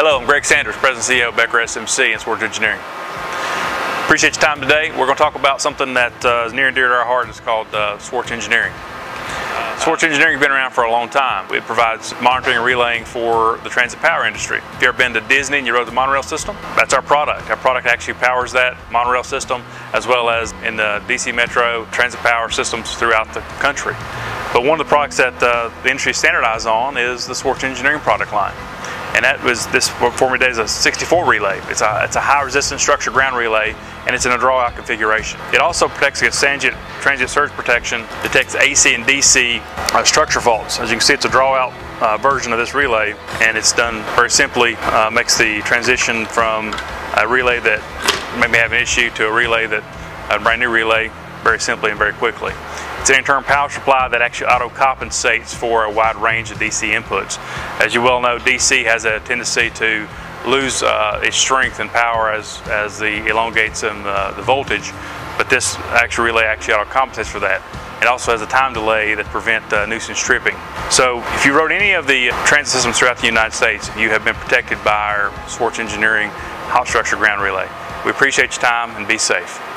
Greg Sanders, President and CEO of Becker SMC and Swartz Engineering. Appreciate your time today. We're going to talk about something that uh, is near and dear to our heart. and It's called uh, Swartz Engineering. Swartz Engineering has been around for a long time. It provides monitoring and relaying for the transit power industry. If you've ever been to Disney and you rode the monorail system, that's our product. Our product actually powers that monorail system as well as in the DC Metro transit power systems throughout the country. But one of the products that uh, the industry standardized on is the Swartz Engineering product line and that was this former day is a 64 relay. It's a, it's a high resistance structure ground relay and it's in a draw out configuration. It also protects against transient, transient surge protection, detects AC and DC uh, structure faults. As you can see it's a draw out uh, version of this relay and it's done very simply, uh, makes the transition from a relay that maybe have an issue to a relay that, a brand new relay very simply and very quickly. It's an internal power supply that actually auto-compensates for a wide range of DC inputs. As you well know, DC has a tendency to lose uh, its strength and power as, as the elongates in the, the voltage, but this actual relay actually auto-compensates for that. It also has a time delay that prevent uh, nuisance tripping. So if you rode any of the transit systems throughout the United States, you have been protected by our Swartz Engineering hot structure ground relay. We appreciate your time and be safe.